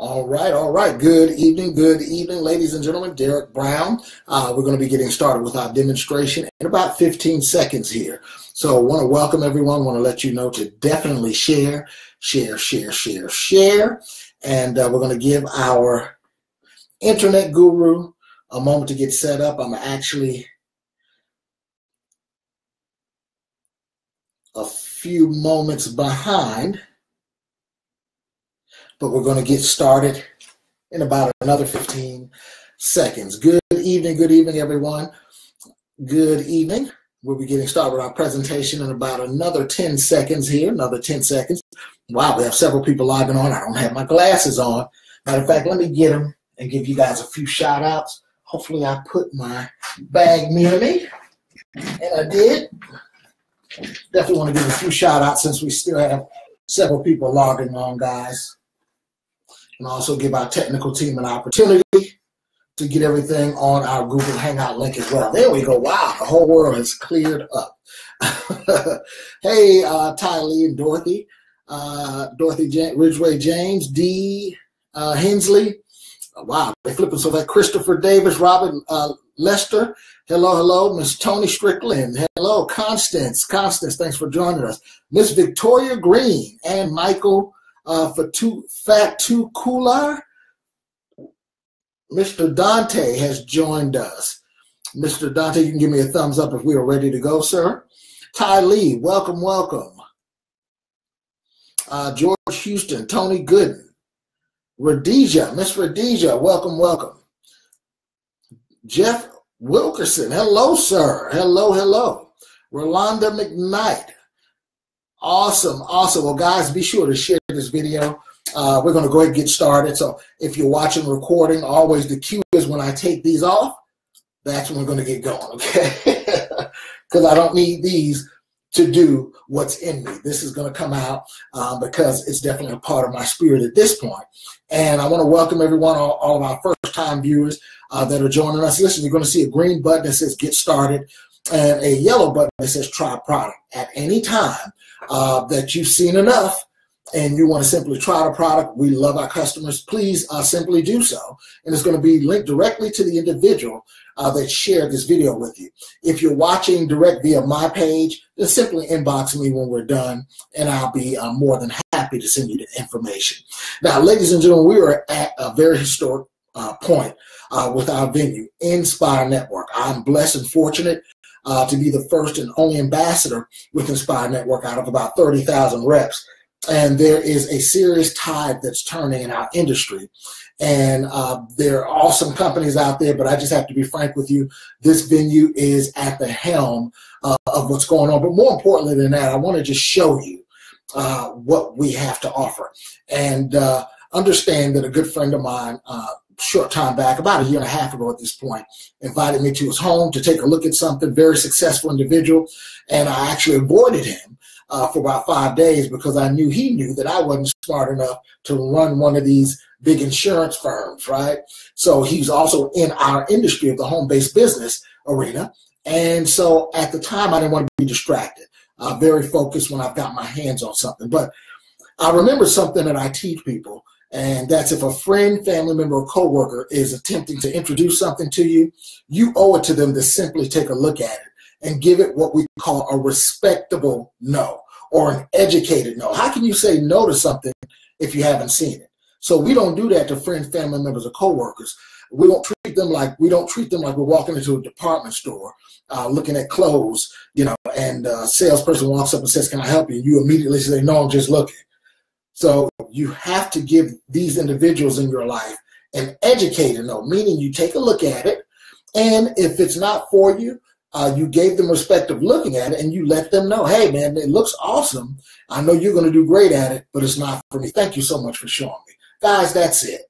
All right, all right. Good evening, good evening, ladies and gentlemen. Derek Brown. Uh, we're going to be getting started with our demonstration in about 15 seconds here. So I want to welcome everyone. want to let you know to definitely share, share, share, share, share. And uh, we're going to give our internet guru a moment to get set up. I'm actually a few moments behind but we're going to get started in about another 15 seconds. Good evening, good evening, everyone. Good evening. We'll be getting started with our presentation in about another 10 seconds here, another 10 seconds. Wow, we have several people logging on. I don't have my glasses on. Matter of fact, let me get them and give you guys a few shout outs. Hopefully, I put my bag near me. And I did. Definitely want to give a few shout outs since we still have several people logging on, guys and also give our technical team an opportunity to get everything on our Google Hangout link as well. There we go. Wow, the whole world has cleared up. hey, uh, Ty Lee and Dorothy, uh, Dorothy Ridgeway James, D. Uh, Hensley. Wow, they're flipping so that Christopher Davis, Robert uh, Lester. Hello, hello, Miss Tony Strickland. Hello, Constance. Constance, thanks for joining us. Miss Victoria Green and Michael uh, for two fat two cooler. Mr. Dante has joined us. Mr. Dante, you can give me a thumbs up if we are ready to go, sir. Ty Lee, welcome, welcome. Uh, George Houston, Tony Gooden, Rhodesia, Miss Rhodesia, welcome, welcome. Jeff Wilkerson, hello, sir. Hello, hello. Rolanda McKnight, Awesome, awesome. Well, guys, be sure to share this video. Uh, we're going to go ahead and get started. So if you're watching recording, always the cue is when I take these off, that's when we're going to get going, okay? Because I don't need these to do what's in me. This is going to come out um, because it's definitely a part of my spirit at this point. And I want to welcome everyone, all, all of our first time viewers uh, that are joining us. Listen, you're going to see a green button that says get started and a yellow button that says try product. At any time uh, that you've seen enough and you want to simply try the product, we love our customers. Please uh, simply do so. And it's going to be linked directly to the individual uh, that shared this video with you. If you're watching direct via my page, then simply inbox me when we're done, and I'll be uh, more than happy to send you the information. Now, ladies and gentlemen, we are at a very historic uh, point uh, with our venue, nSpire Network. I'm blessed and fortunate uh, to be the first and only ambassador with nSpire Network out of about 30,000 reps. And there is a serious tide that's turning in our industry. And uh, there are awesome companies out there, but I just have to be frank with you. This venue is at the helm uh, of what's going on. But more importantly than that, I want to just show you uh, what we have to offer. And uh, understand that a good friend of mine, uh, short time back, about a year and a half ago at this point, invited me to his home to take a look at something, very successful individual. And I actually avoided him uh, for about five days because I knew he knew that I wasn't smart enough to run one of these big insurance firms, right? So he's also in our industry of the home based business arena. And so at the time, I didn't want to be distracted. Uh, very focused when I've got my hands on something. But I remember something that I teach people and that's if a friend, family member, or coworker is attempting to introduce something to you, you owe it to them to simply take a look at it and give it what we call a respectable no or an educated no. How can you say no to something if you haven't seen it? So we don't do that to friends, family members, or coworkers. We don't treat them like we don't treat them like we're walking into a department store, uh, looking at clothes, you know, and a salesperson walks up and says, "Can I help you?" And you immediately say, "No, I'm just looking." So you have to give these individuals in your life an educated no, meaning you take a look at it, and if it's not for you, uh, you gave them respect of looking at it, and you let them know, hey man, it looks awesome. I know you're going to do great at it, but it's not for me. Thank you so much for showing me, guys. That's it.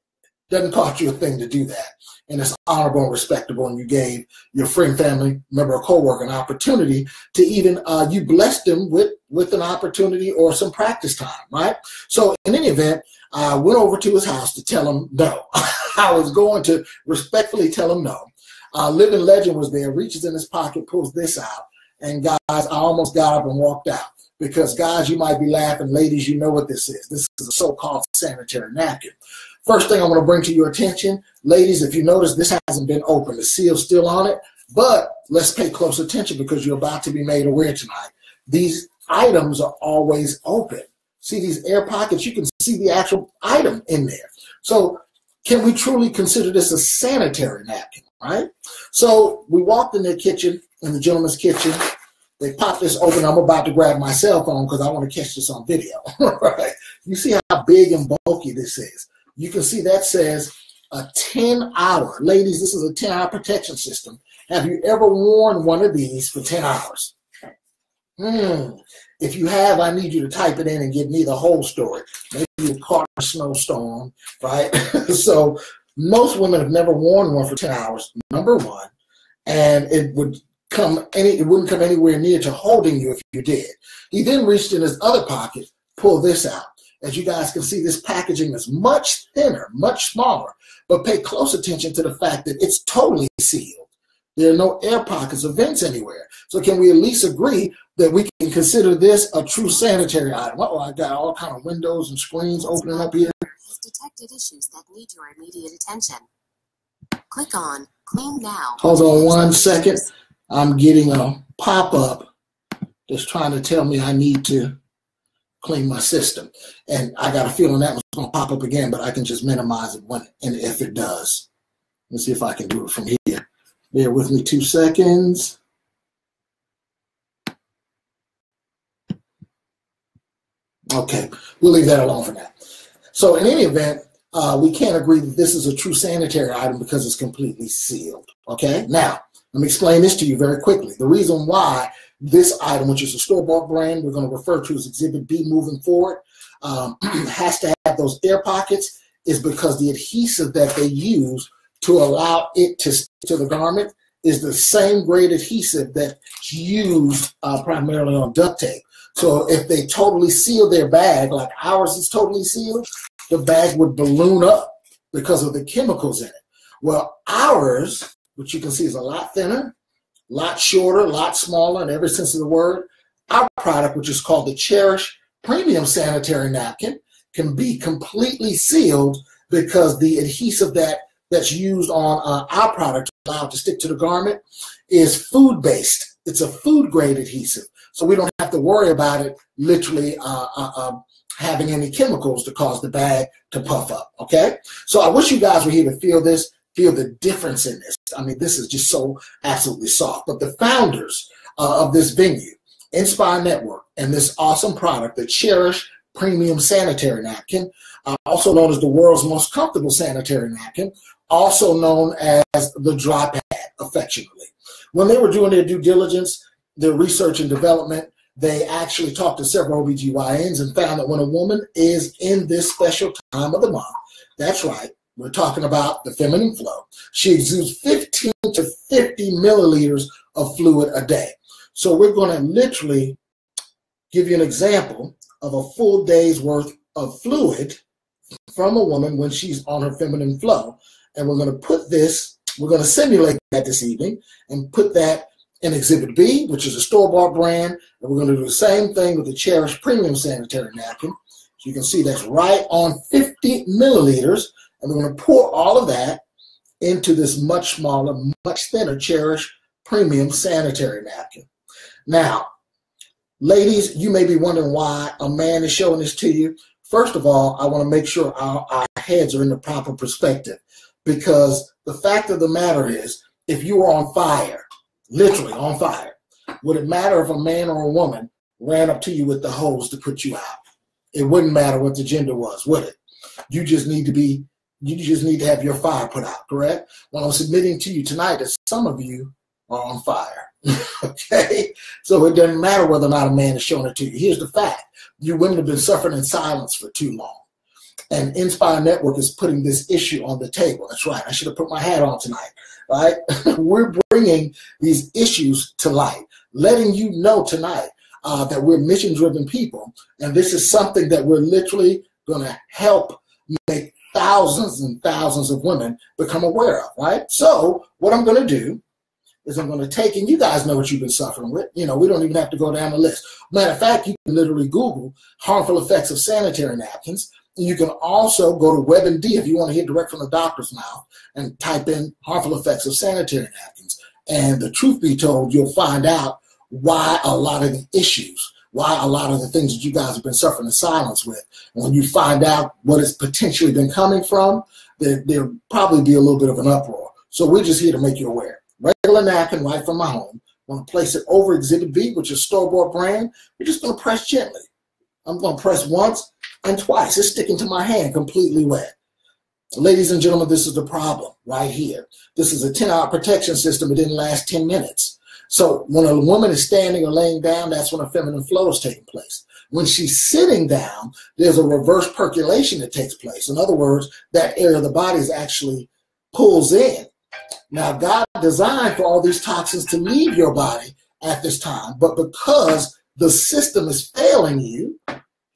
Doesn't cost you a thing to do that and it's honorable and respectable. And you gave your friend, family member, or coworker an opportunity to even uh, you blessed them with with an opportunity or some practice time, right? So in any event, I went over to his house to tell him no. I was going to respectfully tell him no. Uh, Living Legend was there, reaches in his pocket, pulls this out, and guys, I almost got up and walked out because guys, you might be laughing, ladies, you know what this is. This is a so-called sanitary napkin First thing I want to bring to your attention, ladies, if you notice, this hasn't been opened. The seal's still on it, but let's pay close attention because you're about to be made aware tonight. These items are always open. See these air pockets? You can see the actual item in there. So can we truly consider this a sanitary napkin, right? So we walked in the kitchen, in the gentleman's kitchen. They popped this open. I'm about to grab my cell phone because I want to catch this on video, right? You see how big and bulky this is. You can see that says a 10 hour. Ladies, this is a 10 hour protection system. Have you ever worn one of these for 10 hours? Hmm. If you have, I need you to type it in and give me the whole story. Maybe you caught a snowstorm, right? so most women have never worn one for 10 hours, number one. And it would come any it wouldn't come anywhere near to holding you if you did. He then reached in his other pocket, pulled this out. As you guys can see, this packaging is much thinner, much smaller, but pay close attention to the fact that it's totally sealed. There are no air pockets or vents anywhere. So can we at least agree that we can consider this a true sanitary item? Oh, I got all kind of windows and screens opening up here. Has detected issues that need your immediate attention. Click on Clean Now. Hold on one second. I'm getting a pop-up that's trying to tell me I need to clean my system. And I got a feeling that was going to pop up again, but I can just minimize it when and if it does. Let's see if I can do it from here. Bear with me two seconds. Okay, we'll leave that alone for now. So in any event, uh, we can't agree that this is a true sanitary item because it's completely sealed. Okay, now let me explain this to you very quickly. The reason why this item, which is a store-bought brand, we're going to refer to as Exhibit B moving forward, um, has to have those air pockets is because the adhesive that they use to allow it to stick to the garment is the same grade adhesive that's used uh, primarily on duct tape. So if they totally seal their bag, like ours is totally sealed, the bag would balloon up because of the chemicals in it. Well, ours, which you can see is a lot thinner, lot shorter, a lot smaller in every sense of the word. Our product, which is called the Cherish Premium Sanitary Napkin, can be completely sealed because the adhesive that that's used on uh, our product allowed to stick to the garment is food based. It's a food grade adhesive, so we don't have to worry about it literally uh, uh, um, having any chemicals to cause the bag to puff up. Okay, so I wish you guys were here to feel this feel the difference in this. I mean, this is just so absolutely soft. But the founders uh, of this venue, nSpire Network, and this awesome product, the Cherish Premium Sanitary Napkin, uh, also known as the world's most comfortable sanitary napkin, also known as the dry pad, affectionately. When they were doing their due diligence, their research and development, they actually talked to several OBGYNs and found that when a woman is in this special time of the month, that's right, we're talking about the feminine flow. She exudes 15 to 50 milliliters of fluid a day. So we're going to literally give you an example of a full day's worth of fluid from a woman when she's on her feminine flow. And we're going to put this, we're going to simulate that this evening and put that in Exhibit B, which is a store-bought brand. And we're going to do the same thing with the Cherish Premium Sanitary Napkin. So you can see that's right on 50 milliliters. And we're going to pour all of that into this much smaller, much thinner Cherish Premium Sanitary Napkin. Now, ladies, you may be wondering why a man is showing this to you. First of all, I want to make sure our, our heads are in the proper perspective because the fact of the matter is, if you were on fire, literally on fire, would it matter if a man or a woman ran up to you with the hose to put you out? It wouldn't matter what the gender was, would it? You just need to be you just need to have your fire put out, correct? Well, I'm submitting to you tonight that some of you are on fire. okay? So it doesn't matter whether or not a man is showing it to you. Here's the fact you women have been suffering in silence for too long. And nSpire Network is putting this issue on the table. That's right. I should have put my hat on tonight, right? we're bringing these issues to light, letting you know tonight uh, that we're mission driven people. And this is something that we're literally going to help make thousands and thousands of women become aware of, right? So what I'm going to do is I'm going to take, and you guys know what you've been suffering with. You know, we don't even have to go down the list. Matter of fact, you can literally Google harmful effects of sanitary napkins, And You can also go to WebMD if you want to hear direct from the doctor's mouth and type in harmful effects of sanitary napkins. And the truth be told, you'll find out why a lot of the issues, why a lot of the things that you guys have been suffering in silence with. When you find out what it's potentially been coming from, there, there'll probably be a little bit of an uproar. So we're just here to make you aware. Regular napkin right from my home. I'm going to place it over Exhibit B, which is store-bought brand. We're just going to press gently. I'm going to press once and twice. It's sticking to my hand completely wet. Ladies and gentlemen, this is the problem right here. This is a 10 hour protection system. It didn't last 10 minutes. So when a woman is standing or laying down, that's when a feminine flow is taking place. When she's sitting down, there's a reverse percolation that takes place. In other words, that area of the body is actually pulls in. Now, God designed for all these toxins to leave your body at this time, but because the system is failing you,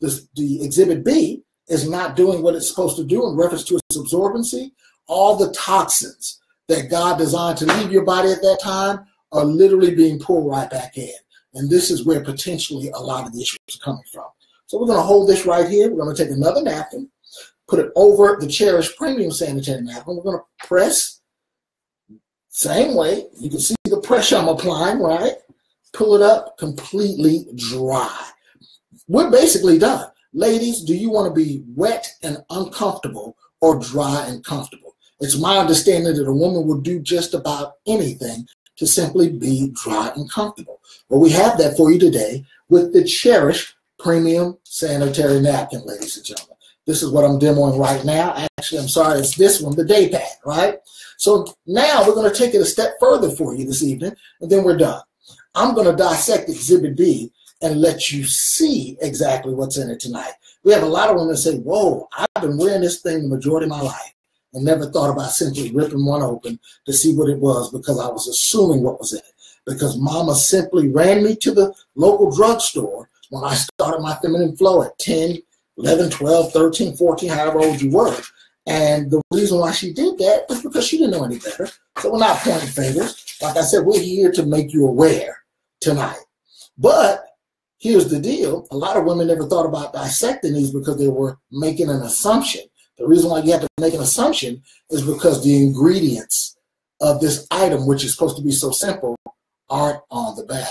this, the exhibit B is not doing what it's supposed to do in reference to its absorbency, all the toxins that God designed to leave your body at that time are literally being pulled right back in. And this is where potentially a lot of the issues are coming from. So we're going to hold this right here. We're going to take another napkin, put it over the Cherish Premium Sanitary Napkin. We're going to press same way. You can see the pressure I'm applying, right? Pull it up completely dry. We're basically done. Ladies, do you want to be wet and uncomfortable or dry and comfortable? It's my understanding that a woman will do just about anything to simply be dry and comfortable. Well, we have that for you today with the Cherish Premium Sanitary Napkin, ladies and gentlemen. This is what I'm demoing right now. Actually, I'm sorry, it's this one, the day pad, right? So now we're going to take it a step further for you this evening, and then we're done. I'm going to dissect Exhibit B and let you see exactly what's in it tonight. We have a lot of women say, Whoa, I've been wearing this thing the majority of my life and never thought about simply ripping one open to see what it was because I was assuming what was in it. Because mama simply ran me to the local drugstore when I started my feminine flow at 10, 11, 12, 13, 14, however old you were. And the reason why she did that was because she didn't know any better. So we're not pointing fingers. Like I said, we're here to make you aware tonight. But here's the deal a lot of women never thought about dissecting these because they were making an assumption the reason why you have to make an assumption is because the ingredients of this item, which is supposed to be so simple, aren't on the bag.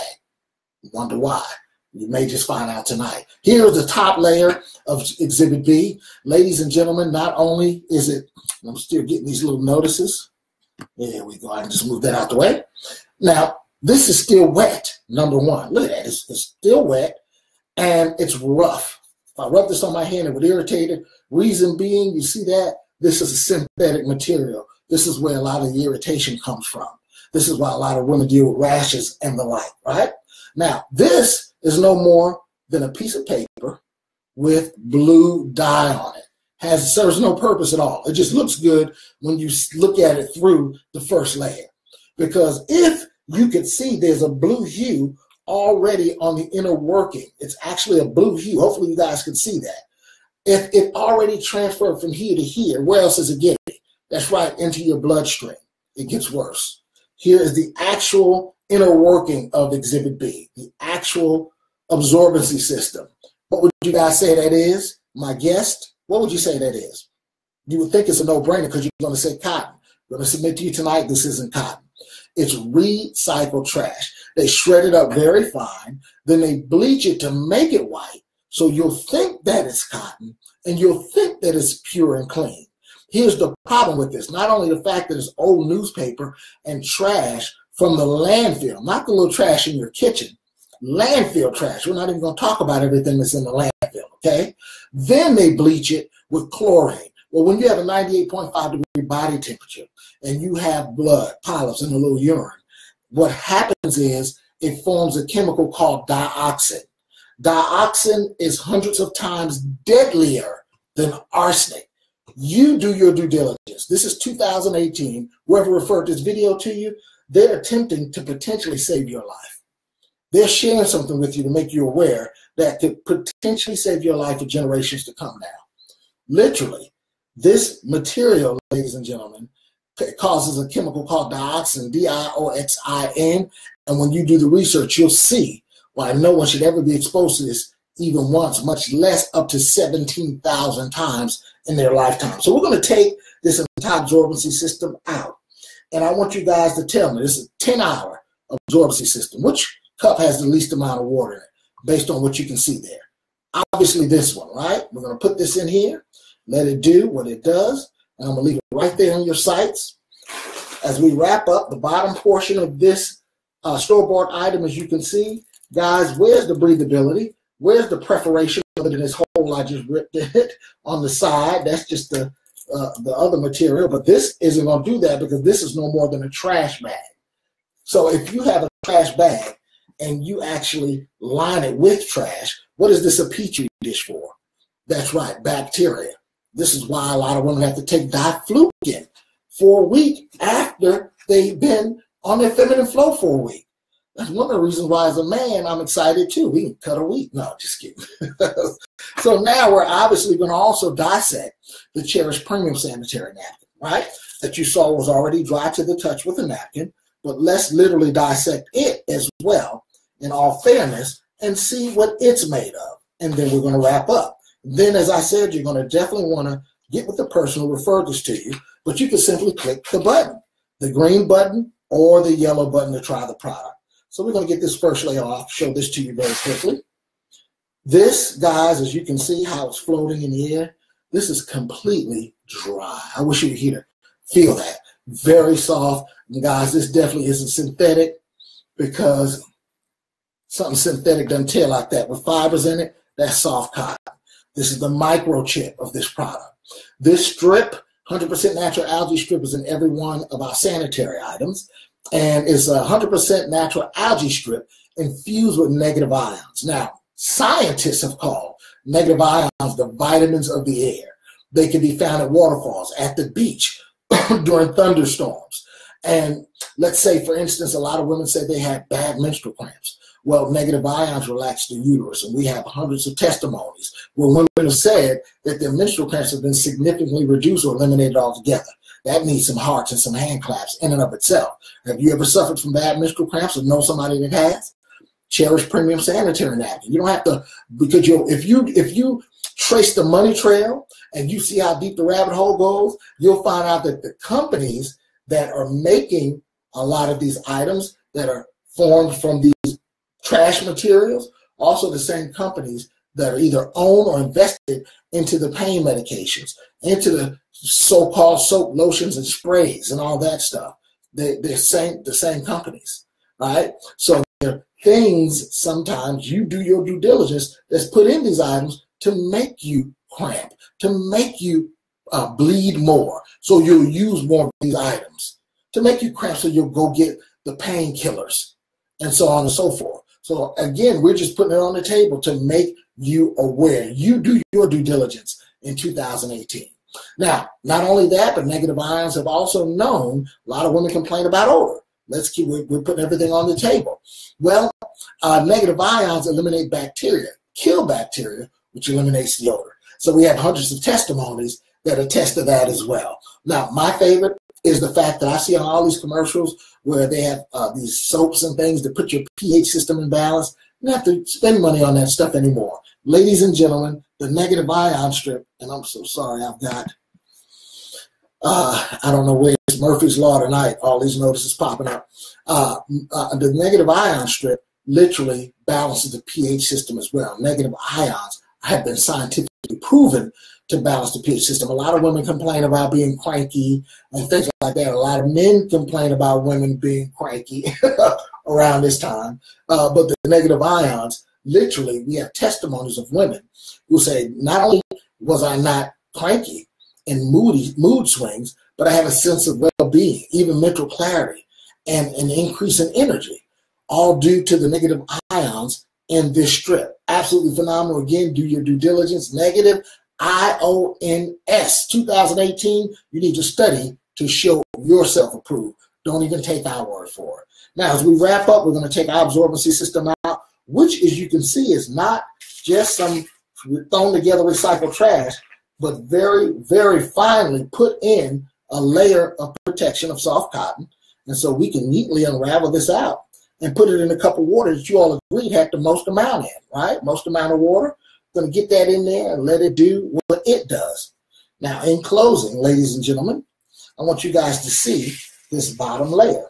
Wonder why? You may just find out tonight. Here's the top layer of Exhibit B. Ladies and gentlemen, not only is it, I'm still getting these little notices. There we go. I can just move that out the way. Now, this is still wet, number one. Look at that. It's, it's still wet and it's rough. If I rub this on my hand, it would irritate it. Reason being, you see that? This is a synthetic material. This is where a lot of the irritation comes from. This is why a lot of women deal with rashes and the like, right? Now, this is no more than a piece of paper with blue dye on it. Has serves no purpose at all. It just looks good when you look at it through the first layer. Because if you could see there's a blue hue already on the inner working, it's actually a blue hue. Hopefully you guys can see that. If it already transferred from here to here, where else is it getting? That's right, into your bloodstream. It gets worse. Here is the actual inner working of Exhibit B, the actual absorbency system. What would you guys say that is? My guest, what would you say that is? You would think it's a no-brainer because you're going to say cotton. I'm going to submit to you tonight, this isn't cotton. It's recycled trash. They shred it up very fine, then they bleach it to make it white, so you'll think that it's cotton and you'll think that it's pure and clean. Here's the problem with this not only the fact that it's old newspaper and trash from the landfill, not the little trash in your kitchen, landfill trash. We're not even going to talk about everything that's in the landfill, okay? Then they bleach it with chlorine. Well, when you have a 98.5 degree body temperature and you have blood, polyps, and a little urine, what happens is it forms a chemical called dioxin. Dioxin is hundreds of times deadlier than arsenic. You do your due diligence. This is 2018. Whoever referred this video to you, they're attempting to potentially save your life. They're sharing something with you to make you aware that could potentially save your life for generations to come now. Literally, this material, ladies and gentlemen, causes a chemical called dioxin, D I O X I N. And when you do the research, you'll see why no one should ever be exposed to this even once, much less up to 17,000 times in their lifetime. So we're going to take this entire absorbency system out. And I want you guys to tell me this is a 10 hour absorbency system. Which cup has the least amount of water in it based on what you can see there? Obviously, this one, right? We're going to put this in here, let it do what it does. And I'm going to leave it right there on your sites. As we wrap up the bottom portion of this uh, store-bought item, as you can see, guys, where's the breathability? Where's the preparation other than this hole I just ripped it on the side? That's just the uh, the other material, but this isn't going to do that because this is no more than a trash bag. So if you have a trash bag and you actually line it with trash, what is this a petri dish for? That's right, bacteria. This is why a lot of women have to take diflucan for a week after they've been on their feminine flow for a week. That's one of the reasons why, as a man, I'm excited too. We can cut a week. No, just kidding. so now we're obviously going to also dissect the Cherish Premium Sanitary Napkin, right? That you saw was already dry to the touch with a napkin, but let's literally dissect it as well, in all fairness, and see what it's made of. And then we're going to wrap up. Then, as I said, you're going to definitely want to get with the person who referred this to you, but you can simply click the button, the green button or the yellow button to try the product. So we're going to get this first layer off, show this to you very quickly. This, guys, as you can see how it's floating in the air, this is completely dry. I wish you could hear feel that. Very soft. And guys, this definitely isn't synthetic because something synthetic doesn't tear like that. With fibers in it, that's soft cotton. This is the microchip of this product. This strip, 100% natural algae strip, is in every one of our sanitary items and is a 100% natural algae strip infused with negative ions. Now, scientists have called negative ions the vitamins of the air. They can be found at waterfalls, at the beach, during thunderstorms. And let's say, for instance, a lot of women say they had bad menstrual cramps. Well, negative ions relax the uterus, and we have hundreds of testimonies where women have said that their menstrual cramps have been significantly reduced or eliminated altogether. That needs some hearts and some hand claps in and of itself. Have you ever suffered from bad menstrual cramps or know somebody that has? Cherish premium sanitary napkin. You don't have to because you if you if you trace the money trail and you see how deep the rabbit hole goes, you'll find out that the companies that are making a lot of these items that are formed from these trash materials, also the same companies that are either owned or invested into the pain medications, into the so-called soap lotions and sprays and all that stuff. They, they're same, the same companies, right? So there are things sometimes you do your due diligence that's put in these items to make you cramp, to make you uh, bleed more. So you'll use more of these items to make you cramp. So you'll go get the painkillers and so on and so forth. So again, we're just putting it on the table to make you aware. You do your due diligence in 2018. Now, not only that, but negative ions have also known a lot of women complain about odor. Let's keep, we're, we're putting everything on the table. Well, uh, negative ions eliminate bacteria, kill bacteria, which eliminates the odor. So we have hundreds of testimonies that attest to that as well. Now, my favorite is the fact that I see on all these commercials where they have uh, these soaps and things to put your pH system in balance. You don't have to spend money on that stuff anymore. Ladies and gentlemen, the negative ion strip, and I'm so sorry, I've got, uh, I don't know where it's Murphy's Law tonight, all these notices popping up. Uh, uh, the negative ion strip literally balances the pH system as well. Negative ions have been scientifically proven to balance the pH system. A lot of women complain about being cranky and things like that. A lot of men complain about women being cranky around this time. Uh, but the negative ions, literally, we have testimonies of women who say, not only was I not cranky and moody mood swings, but I had a sense of well-being, even mental clarity, and an increase in energy, all due to the negative ions in this strip. Absolutely phenomenal. Again, do your due diligence. Negative IONS 2018. You need to study to show yourself approved. Don't even take our word for it. Now, as we wrap up, we're going to take our absorbency system out, which, as you can see, is not just some thrown together recycled trash, but very, very finely put in a layer of protection of soft cotton. And so we can neatly unravel this out and put it in a cup of water that you all agreed had the most amount in, right? Most amount of water. Going to get that in there and let it do what it does. Now, in closing, ladies and gentlemen, I want you guys to see this bottom layer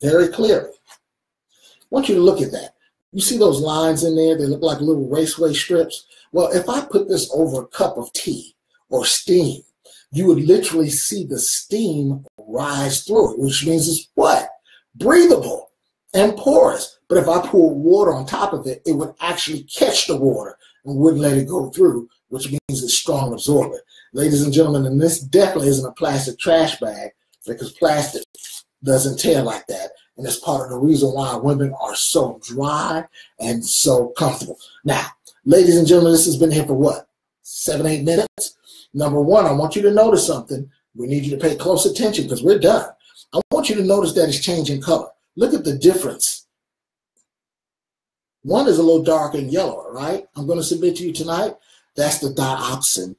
very clearly. I want you to look at that. You see those lines in there? They look like little raceway strips. Well, if I put this over a cup of tea or steam, you would literally see the steam rise through it, which means it's what? Breathable and porous. But if I pour water on top of it, it would actually catch the water and wouldn't let it go through, which means it's strong absorbent. Ladies and gentlemen, and this definitely isn't a plastic trash bag because plastic doesn't tear like that. And it's part of the reason why women are so dry and so comfortable. Now, ladies and gentlemen, this has been here for what? Seven, eight minutes? Number one, I want you to notice something. We need you to pay close attention because we're done. I want you to notice that it's changing color. Look at the difference. One is a little darker and yellower, right? I'm going to submit to you tonight. That's the dioxin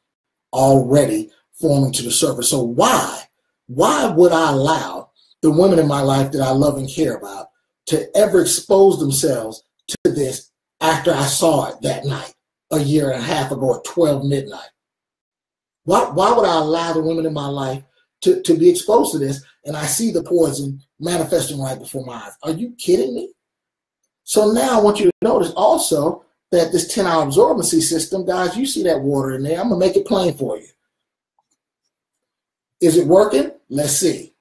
already forming to the surface. So why? Why would I allow the women in my life that I love and care about to ever expose themselves to this after I saw it that night, a year and a half ago at 12 midnight? Why, why would I allow the women in my life to, to be exposed to this and I see the poison manifesting right before my eyes? Are you kidding me? So now I want you to notice also that this 10 hour absorbency system, guys, you see that water in there. I'm going to make it plain for you. Is it working? Let's see.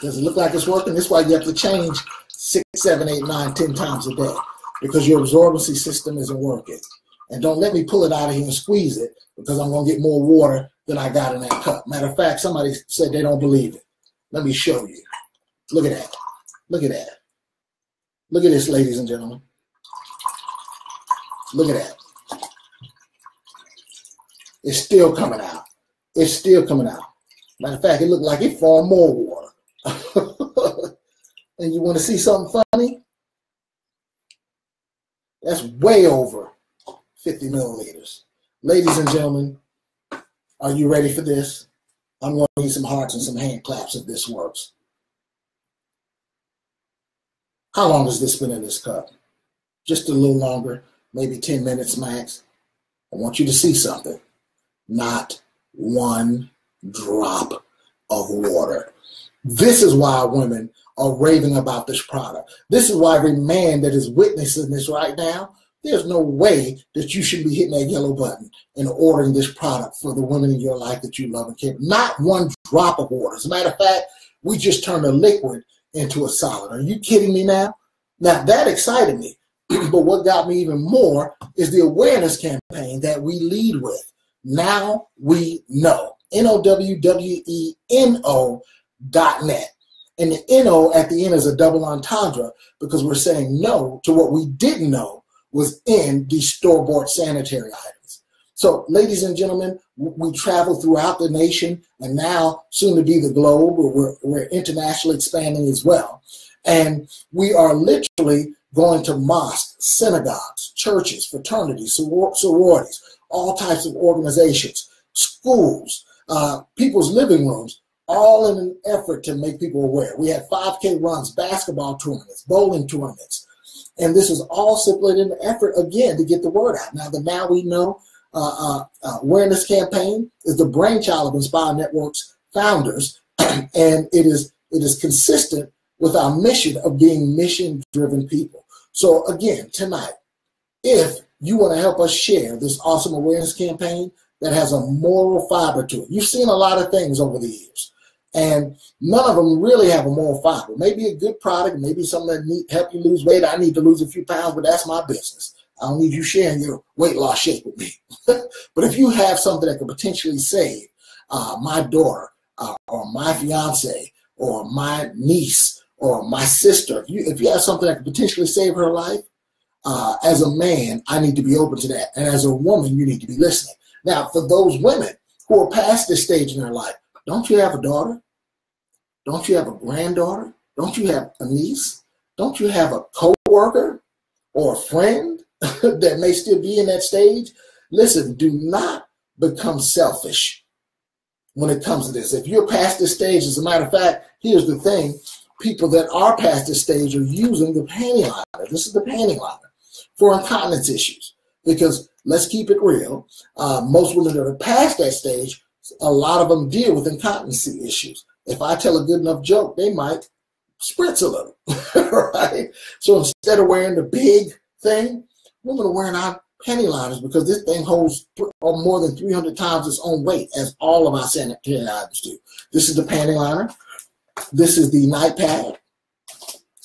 Does it look like it's working? That's why you have to change six, seven, eight, nine, ten times a day because your absorbency system isn't working. And don't let me pull it out of here and squeeze it because I'm going to get more water than I got in that cup. Matter of fact, somebody said they don't believe it. Let me show you. Look at that. Look at that. Look at this, ladies and gentlemen. Look at that. It's still coming out. It's still coming out. Matter of fact, it looked like it formed more water. and you want to see something funny? That's way over 50 milliliters. Ladies and gentlemen, are you ready for this? I'm going to need some hearts and some hand claps if this works. How long has this been in this cup? Just a little longer, maybe 10 minutes max. I want you to see something. Not one drop of water. This is why women are raving about this product. This is why every man that is witnessing this right now, there's no way that you should be hitting that yellow button and ordering this product for the women in your life that you love and care. Not one drop of water. As a matter of fact, we just turned a liquid into a solid. Are you kidding me now? Now that excited me. but what got me even more is the awareness campaign that we lead with. Now we know. N-O-W-W-E-N-O dot net. And the N-O at the end is a double entendre because we're saying no to what we didn't know was in these store-bought sanitary items. So, ladies and gentlemen, we travel throughout the nation and now soon to be the globe. We're, we're internationally expanding as well. And we are literally going to mosques, synagogues, churches, fraternities, sororities, all types of organizations, schools, uh, people's living rooms, all in an effort to make people aware. We had 5K runs, basketball tournaments, bowling tournaments. And this is all simply an effort, again, to get the word out. Now, the Now We Know uh, uh, uh awareness campaign is the brainchild of nSpire Network's founders, and it is it is consistent with our mission of being mission driven people. So, again, tonight, if you want to help us share this awesome awareness campaign that has a moral fiber to it, you've seen a lot of things over the years, and none of them really have a moral fiber. Maybe a good product, maybe something that need, help you lose weight. I need to lose a few pounds, but that's my business. I don't need you sharing your weight loss shake with me. but if you have something that could potentially save uh, my daughter uh, or my fiance or my niece or my sister, if you if you have something that could potentially save her life, uh, as a man, I need to be open to that, and as a woman, you need to be listening. Now, for those women who are past this stage in their life, don't you have a daughter? Don't you have a granddaughter? Don't you have a niece? Don't you have a co-worker or a friend that may still be in that stage? Listen, do not become selfish when it comes to this. If you're past this stage, as a matter of fact, here's the thing people that are past this stage are using the panty liner. This is the panty liner for incontinence issues. Because let's keep it real, uh, most women that are past that stage, a lot of them deal with incontinency issues. If I tell a good enough joke, they might spritz a little, right? So instead of wearing the big thing, women are wearing our panty liners because this thing holds uh, more than 300 times its own weight, as all of our sanitary items do. This is the panty liner. This is the night pad.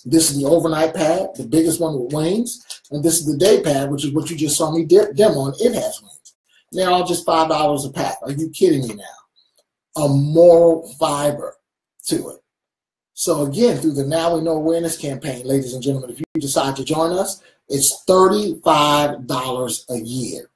This is the overnight pad, the biggest one with wings. And this is the day pad, which is what you just saw me de- demo. It has wings. They're all just $5 a pack. Are you kidding me now? A moral fiber to it. So again, through the Now We Know Awareness campaign, ladies and gentlemen, if you decide to join us, it's $35 a year.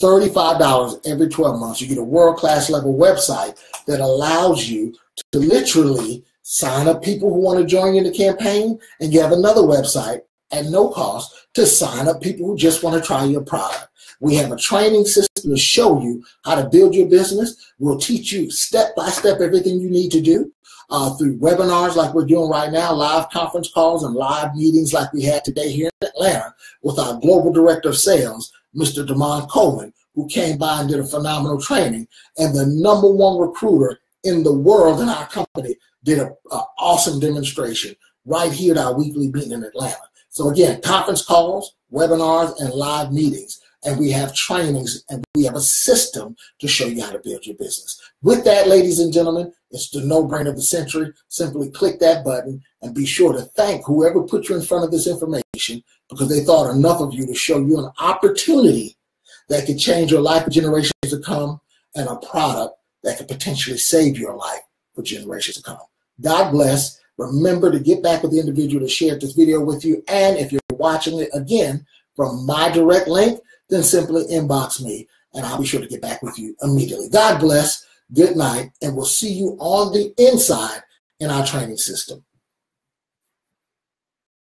$35 every 12 months. You get a world class level website that allows you to literally sign up people who want to join in the campaign. And you have another website at no cost to sign up people who just want to try your product. We have a training system to show you how to build your business. We'll teach you step by step everything you need to do uh, through webinars like we're doing right now, live conference calls, and live meetings like we had today here in Atlanta with our global director of sales, Mr. Damon Coleman, who came by and did a phenomenal training, and the number one recruiter in the world in our company did an awesome demonstration right here at our weekly meeting in Atlanta. So again, conference calls, webinars, and live meetings. And we have trainings and we have a system to show you how to build your business. With that, ladies and gentlemen, it's the no-brainer of the century. Simply click that button and be sure to thank whoever put you in front of this information because they thought enough of you to show you an opportunity that could change your life for generations to come and a product that could potentially save your life for generations to come. God bless. Remember to get back with the individual that shared this video with you. And if you're watching it again from my direct link, then simply inbox me and I'll be sure to get back with you immediately. God bless. Good night. And we'll see you on the inside in our training system.